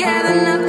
together now.